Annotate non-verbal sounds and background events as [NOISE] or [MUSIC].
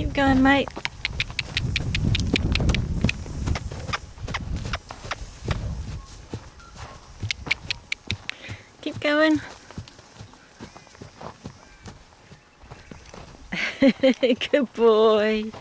Keep going, mate. Keep going. [LAUGHS] Good boy.